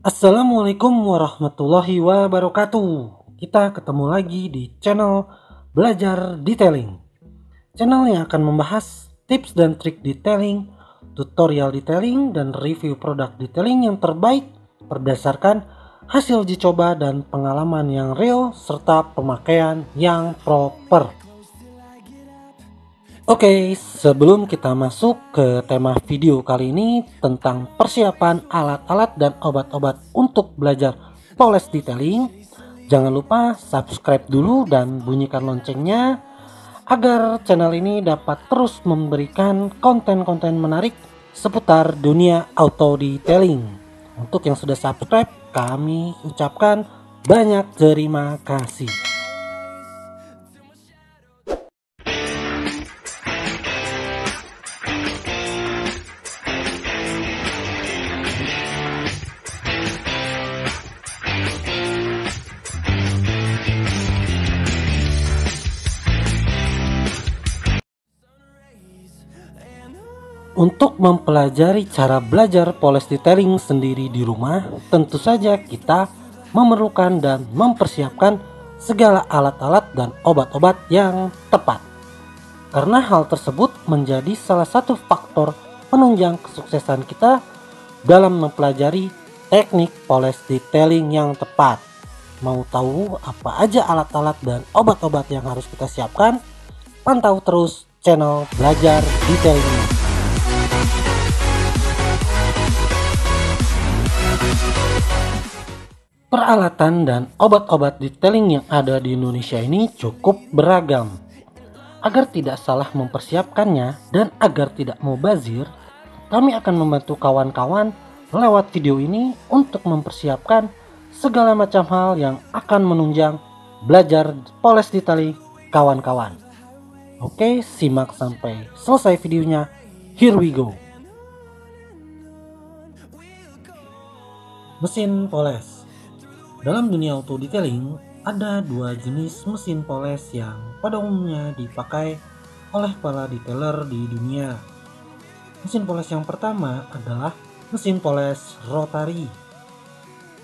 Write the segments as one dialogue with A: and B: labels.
A: Assalamualaikum warahmatullahi wabarakatuh. Kita ketemu lagi di channel Belajar Detailing. Channel yang akan membahas tips dan trik detailing, tutorial detailing, dan review produk detailing yang terbaik berdasarkan hasil uji coba dan pengalaman yang real serta pemakaian yang proper. Oke, sebelum kita masuk ke tema video kali ini tentang persiapan alat-alat dan obat-obat untuk belajar poles detailing, jangan lupa subscribe dulu dan bunyikan loncengnya agar channel ini dapat terus memberikan konten-konten menarik seputar dunia auto detailing. Untuk yang sudah subscribe, kami ucapkan banyak terima kasih. Untuk mempelajari cara belajar detailing sendiri di rumah, tentu saja kita memerlukan dan mempersiapkan segala alat-alat dan obat-obat yang tepat. Karena hal tersebut menjadi salah satu faktor penunjang kesuksesan kita dalam mempelajari teknik poles detailing yang tepat. Mau tahu apa aja alat-alat dan obat-obat yang harus kita siapkan? Pantau terus channel Belajar Detailing Peralatan dan obat-obat detailing yang ada di Indonesia ini cukup beragam. Agar tidak salah mempersiapkannya dan agar tidak mubazir, kami akan membantu kawan-kawan lewat video ini untuk mempersiapkan segala macam hal yang akan menunjang belajar poles detailing kawan-kawan. Oke, simak sampai selesai videonya. Here we go. Mesin poles dalam dunia auto detailing, ada dua jenis mesin poles yang pada umumnya dipakai oleh para detailer di dunia. Mesin poles yang pertama adalah mesin poles rotary.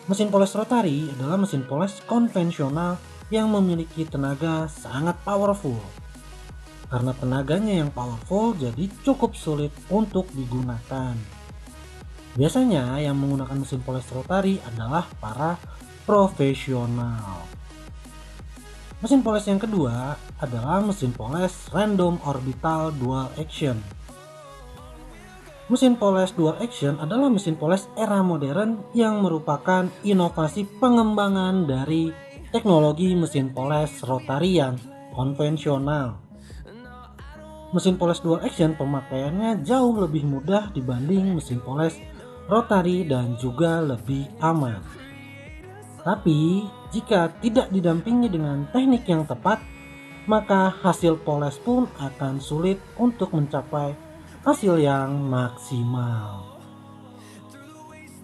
A: Mesin poles rotary adalah mesin poles konvensional yang memiliki tenaga sangat powerful. Karena tenaganya yang powerful, jadi cukup sulit untuk digunakan. Biasanya yang menggunakan mesin poles rotary adalah para profesional. Mesin poles yang kedua adalah mesin poles random orbital dual action. Mesin poles dual action adalah mesin poles era modern yang merupakan inovasi pengembangan dari teknologi mesin poles rotary yang konvensional. Mesin poles dual action pemakaiannya jauh lebih mudah dibanding mesin poles rotary dan juga lebih aman. Tapi, jika tidak didampingi dengan teknik yang tepat, maka hasil poles pun akan sulit untuk mencapai hasil yang maksimal.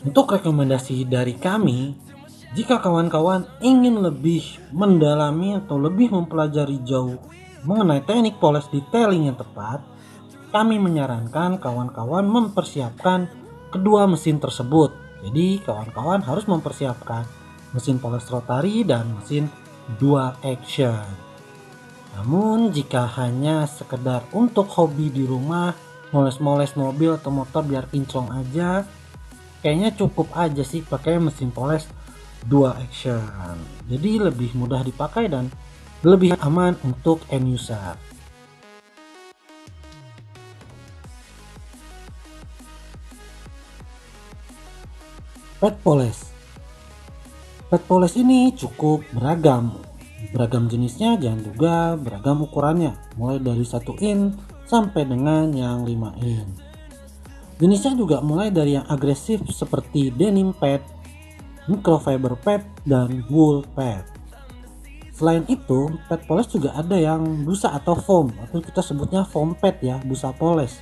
A: Untuk rekomendasi dari kami, jika kawan-kawan ingin lebih mendalami atau lebih mempelajari jauh mengenai teknik poles detailing yang tepat, kami menyarankan kawan-kawan mempersiapkan kedua mesin tersebut. Jadi, kawan-kawan harus mempersiapkan mesin poles rotary dan mesin dual action. Namun jika hanya sekedar untuk hobi di rumah, moles-moles mobil atau motor biar kinclong aja, kayaknya cukup aja sih pakai mesin poles dual action. Jadi lebih mudah dipakai dan lebih aman untuk end user. Pet poles Pet poles ini cukup beragam. Beragam jenisnya dan juga beragam ukurannya, mulai dari 1 in sampai dengan yang 5 in. Jenisnya juga mulai dari yang agresif seperti denim pad, microfiber pad, dan wool pad. Selain itu, pad poles juga ada yang busa atau foam, atau kita sebutnya foam pad ya, busa poles.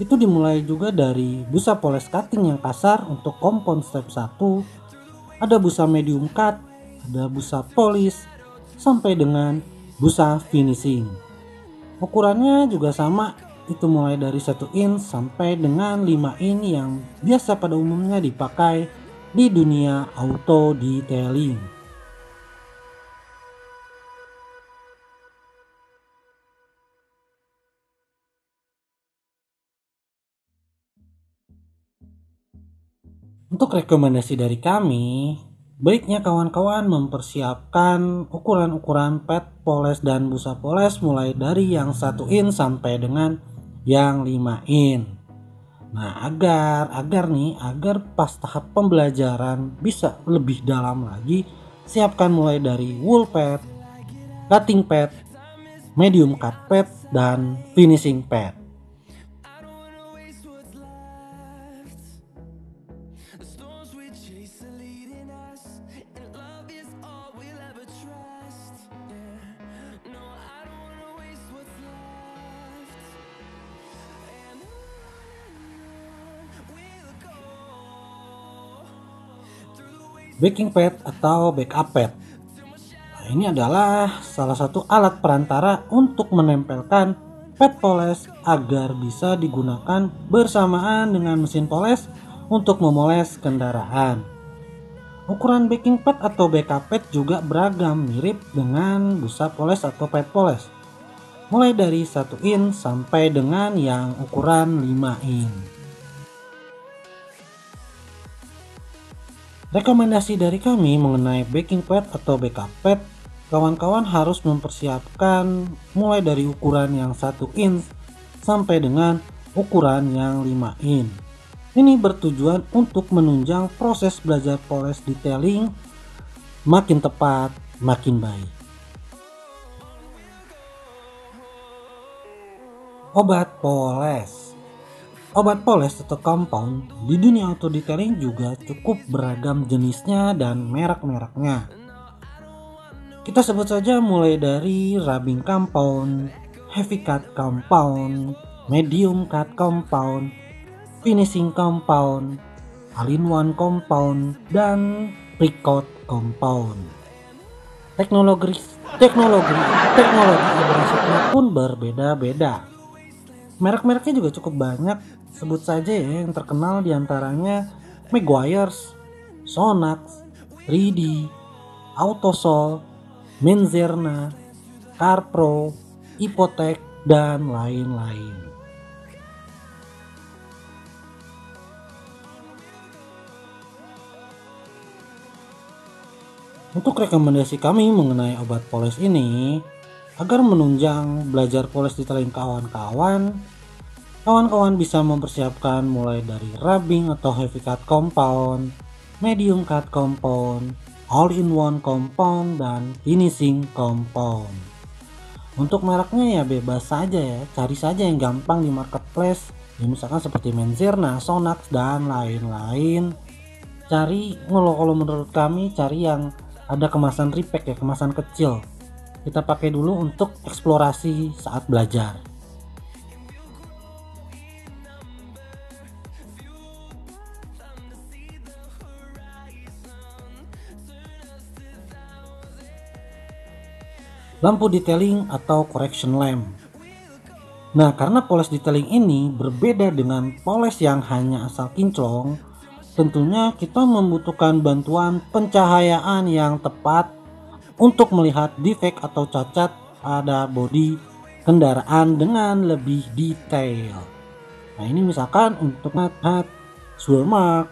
A: Itu dimulai juga dari busa poles cutting yang kasar untuk kompon step 1 ada busa medium cut, ada busa polish, sampai dengan busa finishing. Ukurannya juga sama, itu mulai dari 1 in sampai dengan 5 in yang biasa pada umumnya dipakai di dunia auto detailing. Untuk rekomendasi dari kami, baiknya kawan-kawan mempersiapkan ukuran-ukuran pet poles dan busa poles mulai dari yang 1 in sampai dengan yang 5 in. Nah, agar agar nih, agar pas tahap pembelajaran bisa lebih dalam lagi, siapkan mulai dari wool pad, cutting pad, medium cut pad, dan finishing pad. Backing pad atau backup pad. Nah, ini adalah salah satu alat perantara untuk menempelkan pad poles agar bisa digunakan bersamaan dengan mesin poles untuk memoles kendaraan. Ukuran backing pad atau backup pad juga beragam mirip dengan busa poles atau pad poles. Mulai dari 1 in sampai dengan yang ukuran 5 in. Rekomendasi dari kami mengenai backing pad atau backup pad, kawan-kawan harus mempersiapkan mulai dari ukuran yang 1 in sampai dengan ukuran yang 5 in. Ini bertujuan untuk menunjang proses belajar poles detailing makin tepat, makin baik. Obat poles Obat poles atau compound di dunia auto detailing juga cukup beragam jenisnya dan merek-mereknya. Kita sebut saja mulai dari rubbing compound, heavy cut compound, medium cut compound, finishing compound, all-in-one compound, dan pre-coat compound. Teknologi teknologi teknologi pun berbeda-beda. Merek-mereknya juga cukup banyak sebut saja ya yang terkenal di antaranya Meguiar's, Sonax, 3D, Autosol, Menzerna, Carpro, Ipotek, dan lain-lain. Untuk rekomendasi kami mengenai obat poles ini, agar menunjang belajar poles di telinga kawan-kawan, Kawan-kawan bisa mempersiapkan mulai dari rubbing atau heavy cut compound, medium cut compound, all-in-one compound, dan finishing compound. Untuk mereknya ya bebas saja ya, cari saja yang gampang di marketplace, ya misalkan seperti Menzerna, Sonax, dan lain-lain. Cari, kalau menurut kami cari yang ada kemasan repack ya, kemasan kecil. Kita pakai dulu untuk eksplorasi saat belajar. lampu detailing atau correction lamp. Nah, karena poles detailing ini berbeda dengan poles yang hanya asal kinclong, tentunya kita membutuhkan bantuan pencahayaan yang tepat untuk melihat defek atau cacat pada bodi kendaraan dengan lebih detail. Nah, ini misalkan untuk melihat swirl mark,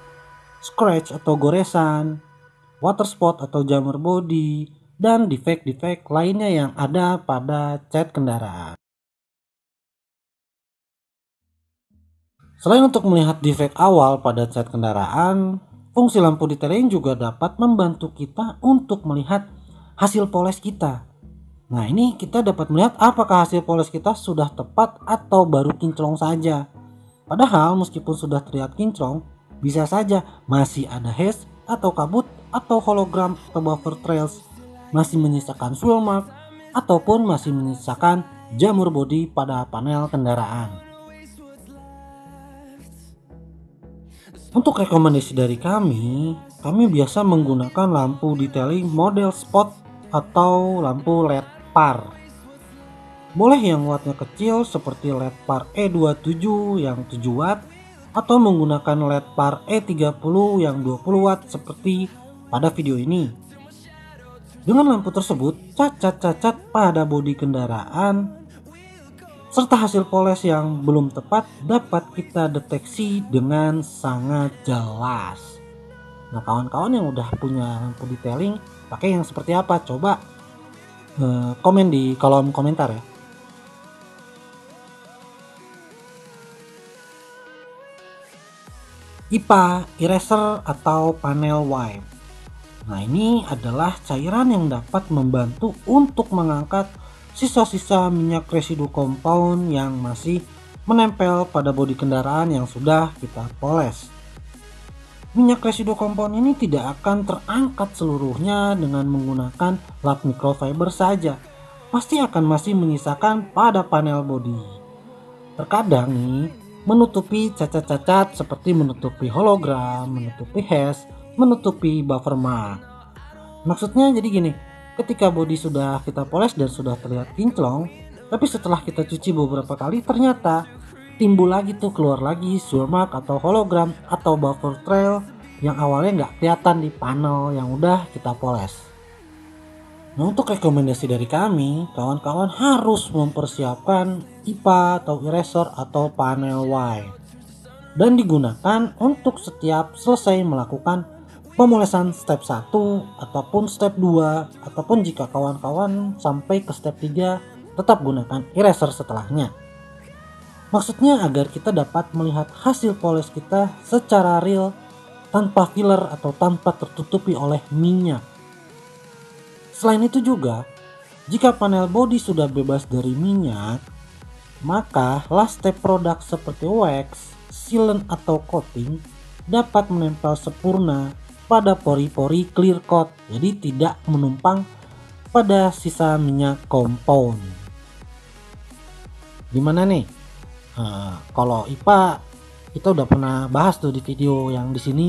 A: scratch atau goresan, water spot atau jamur body, dan defek-defek lainnya yang ada pada cat kendaraan. Selain untuk melihat defek awal pada cat kendaraan, fungsi lampu detailing juga dapat membantu kita untuk melihat hasil poles kita. Nah ini kita dapat melihat apakah hasil poles kita sudah tepat atau baru kinclong saja. Padahal meskipun sudah terlihat kinclong, bisa saja masih ada haze atau kabut atau hologram atau buffer trails masih menyisakan swirl mark ataupun masih menyisakan jamur bodi pada panel kendaraan. Untuk rekomendasi dari kami, kami biasa menggunakan lampu detailing model spot atau lampu LED par. Boleh yang wattnya kecil seperti LED par E27 yang 7 watt atau menggunakan LED par E30 yang 20 watt seperti pada video ini. Dengan lampu tersebut, cacat-cacat pada bodi kendaraan serta hasil poles yang belum tepat dapat kita deteksi dengan sangat jelas. Nah, kawan-kawan yang udah punya lampu detailing, pakai yang seperti apa? Coba eh, komen di kolom komentar ya. IPA, eraser atau panel wipe. Nah ini adalah cairan yang dapat membantu untuk mengangkat sisa-sisa minyak residu compound yang masih menempel pada bodi kendaraan yang sudah kita poles. Minyak residu compound ini tidak akan terangkat seluruhnya dengan menggunakan lap microfiber saja. Pasti akan masih menyisakan pada panel bodi. Terkadang nih, menutupi cacat-cacat seperti menutupi hologram, menutupi hash, menutupi buffer mark. Maksudnya jadi gini, ketika body sudah kita poles dan sudah terlihat kinclong, tapi setelah kita cuci beberapa kali ternyata timbul lagi tuh keluar lagi swirl mark atau hologram atau buffer trail yang awalnya nggak kelihatan di panel yang udah kita poles. Nah untuk rekomendasi dari kami, kawan-kawan harus mempersiapkan IPA atau eraser atau panel Y dan digunakan untuk setiap selesai melakukan pemolesan step 1 ataupun step 2 ataupun jika kawan-kawan sampai ke step 3 tetap gunakan eraser setelahnya. Maksudnya agar kita dapat melihat hasil poles kita secara real tanpa filler atau tanpa tertutupi oleh minyak Selain itu juga, jika panel body sudah bebas dari minyak, maka last step produk seperti wax, sealant atau coating dapat menempel sempurna pada pori-pori clear coat, jadi tidak menumpang pada sisa minyak compound. Gimana nih? Nah, kalau IPA kita udah pernah bahas tuh di video yang di sini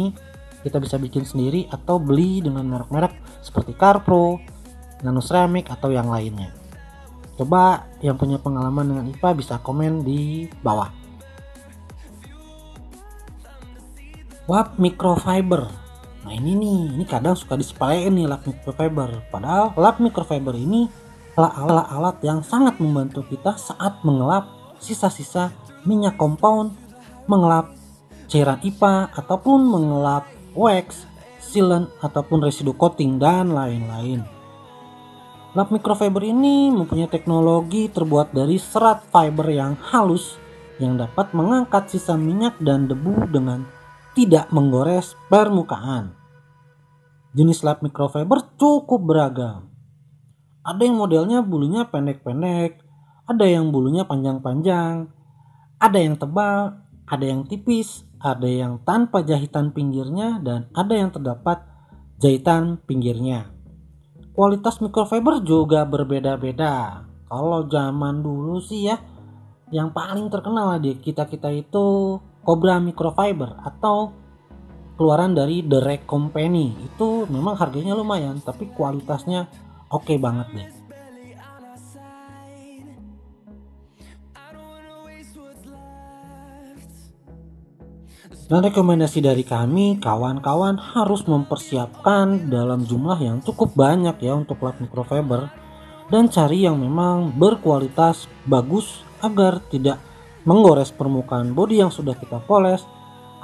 A: kita bisa bikin sendiri atau beli dengan merek-merek seperti Carpro, nano ceramic atau yang lainnya. Coba yang punya pengalaman dengan IPA bisa komen di bawah. Lap microfiber. Nah ini nih, ini kadang suka disepelein nih lap microfiber. Padahal lap microfiber ini alat-alat yang sangat membantu kita saat mengelap sisa-sisa minyak compound, mengelap cairan IPA ataupun mengelap wax, sealant ataupun residu coating dan lain-lain. Lap microfiber ini mempunyai teknologi terbuat dari serat fiber yang halus yang dapat mengangkat sisa minyak dan debu dengan tidak menggores permukaan. Jenis lap microfiber cukup beragam. Ada yang modelnya bulunya pendek-pendek, ada yang bulunya panjang-panjang, ada yang tebal, ada yang tipis, ada yang tanpa jahitan pinggirnya, dan ada yang terdapat jahitan pinggirnya kualitas microfiber juga berbeda-beda. Kalau zaman dulu sih ya, yang paling terkenal di kita-kita itu Cobra Microfiber atau keluaran dari The Rec Company. Itu memang harganya lumayan, tapi kualitasnya oke okay banget deh. Dan rekomendasi dari kami, kawan-kawan harus mempersiapkan dalam jumlah yang cukup banyak ya untuk lap microfiber dan cari yang memang berkualitas bagus agar tidak menggores permukaan bodi yang sudah kita poles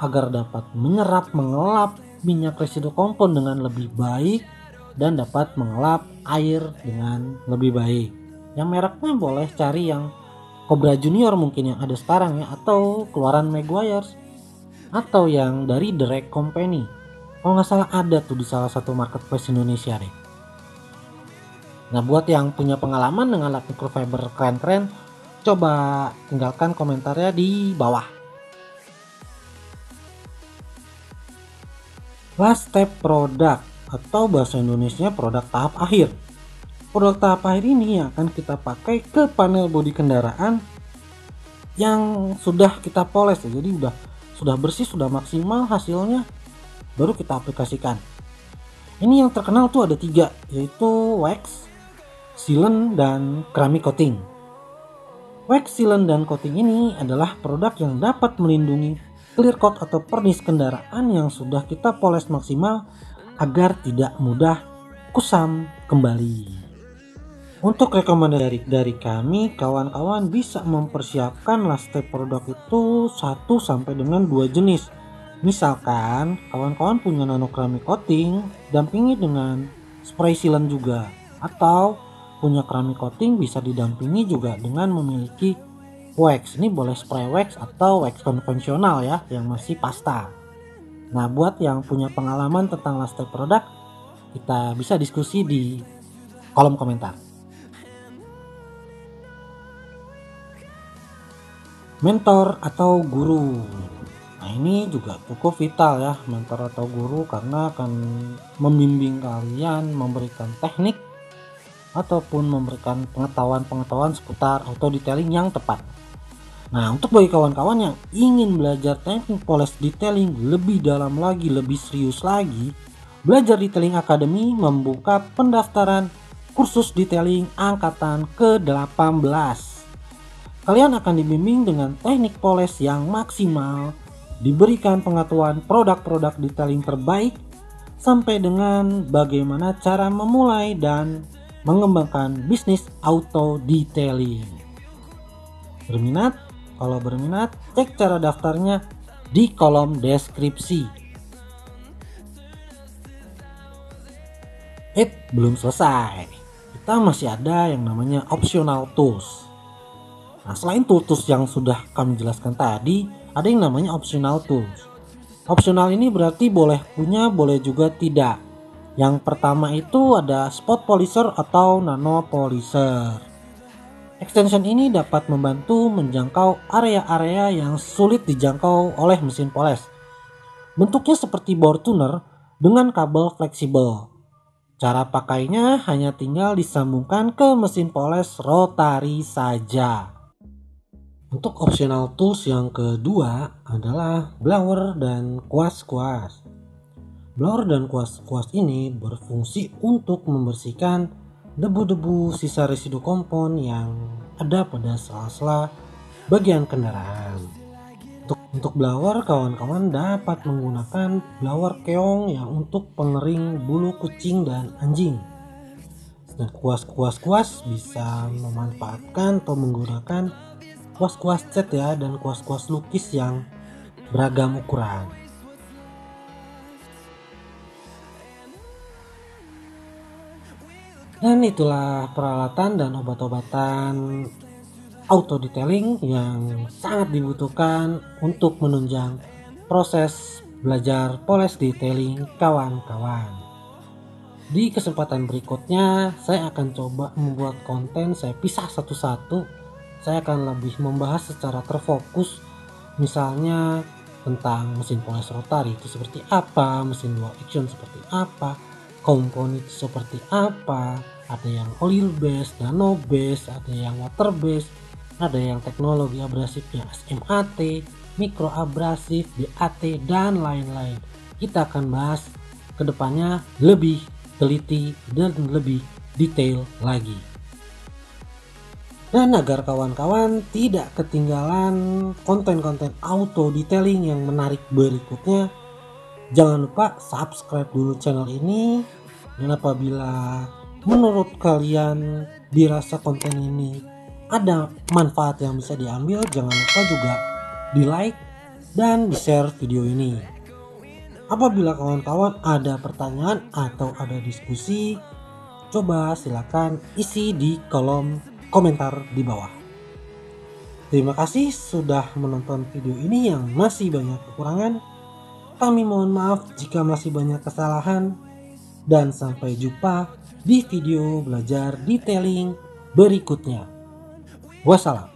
A: agar dapat menyerap mengelap minyak residu kompon dengan lebih baik dan dapat mengelap air dengan lebih baik. Yang mereknya boleh cari yang Cobra Junior mungkin yang ada sekarang ya atau keluaran Meguiar's atau yang dari Rec Company. Kalau nggak salah ada tuh di salah satu marketplace Indonesia deh. Nah buat yang punya pengalaman dengan lap microfiber keren-keren, coba tinggalkan komentarnya di bawah. Last step produk atau bahasa Indonesia produk tahap akhir. Produk tahap akhir ini akan kita pakai ke panel bodi kendaraan yang sudah kita poles ya. Jadi udah sudah bersih sudah maksimal hasilnya baru kita aplikasikan ini yang terkenal tuh ada tiga yaitu wax sealant dan keramik coating wax sealant dan coating ini adalah produk yang dapat melindungi clear coat atau pernis kendaraan yang sudah kita poles maksimal agar tidak mudah kusam kembali. Untuk rekomendasi dari, dari kami, kawan-kawan bisa mempersiapkan last produk itu 1 sampai dengan 2 jenis. Misalkan kawan-kawan punya nano keramik coating, dampingi dengan spray sealant juga. Atau punya keramik coating bisa didampingi juga dengan memiliki wax. Ini boleh spray wax atau wax konvensional ya, yang masih pasta. Nah, buat yang punya pengalaman tentang last produk, kita bisa diskusi di kolom komentar. Mentor atau guru nah ini juga cukup vital ya mentor atau guru karena akan membimbing kalian memberikan teknik ataupun memberikan pengetahuan-pengetahuan seputar auto detailing yang tepat Nah untuk bagi kawan-kawan yang ingin belajar teknik poles detailing lebih dalam lagi, lebih serius lagi, Belajar Detailing Academy membuka pendaftaran kursus detailing angkatan ke-18. Kalian akan dibimbing dengan teknik poles yang maksimal, diberikan pengetahuan produk-produk detailing terbaik, sampai dengan bagaimana cara memulai dan mengembangkan bisnis auto detailing. Berminat? Kalau berminat, cek cara daftarnya di kolom deskripsi. Eh, belum selesai. Kita masih ada yang namanya optional tools. Nah, selain tools yang sudah kami jelaskan tadi, ada yang namanya optional tools. Optional ini berarti boleh punya, boleh juga tidak. Yang pertama itu ada spot polisher atau nano polisher. Extension ini dapat membantu menjangkau area-area yang sulit dijangkau oleh mesin poles. Bentuknya seperti bore tuner dengan kabel fleksibel. Cara pakainya hanya tinggal disambungkan ke mesin poles rotari saja. Untuk optional tools yang kedua adalah blower dan kuas-kuas. Blower dan kuas-kuas ini berfungsi untuk membersihkan debu-debu sisa residu kompon yang ada pada sela-sela bagian kendaraan. Untuk, untuk blower, kawan-kawan dapat menggunakan blower keong yang untuk pengering bulu kucing dan anjing. Dan kuas-kuas-kuas bisa memanfaatkan atau menggunakan kuas-kuas cat ya dan kuas-kuas lukis yang beragam ukuran. Dan itulah peralatan dan obat-obatan auto detailing yang sangat dibutuhkan untuk menunjang proses belajar poles detailing kawan-kawan. Di kesempatan berikutnya saya akan coba membuat konten saya pisah satu-satu saya akan lebih membahas secara terfokus misalnya tentang mesin poles rotary itu seperti apa, mesin dual action seperti apa, komponen seperti apa, ada yang oil base, nano base, ada yang water base, ada yang teknologi abrasifnya SMAT, mikro abrasif, BAT dan lain-lain. Kita akan bahas ke depannya lebih teliti dan lebih detail lagi. Dan agar kawan-kawan tidak ketinggalan konten-konten auto detailing yang menarik berikutnya, jangan lupa subscribe dulu channel ini. Dan apabila menurut kalian dirasa konten ini ada manfaat yang bisa diambil, jangan lupa juga di like dan di share video ini. Apabila kawan-kawan ada pertanyaan atau ada diskusi, coba silakan isi di kolom komentar di bawah. Terima kasih sudah menonton video ini yang masih banyak kekurangan. Kami mohon maaf jika masih banyak kesalahan. Dan sampai jumpa di video belajar detailing berikutnya. Wassalam.